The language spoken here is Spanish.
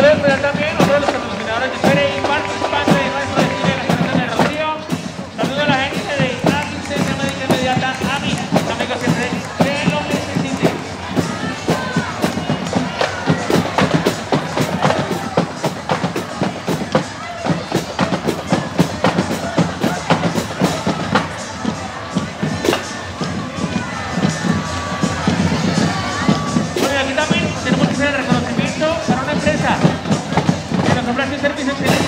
teléfono también, de los de Service Excellence.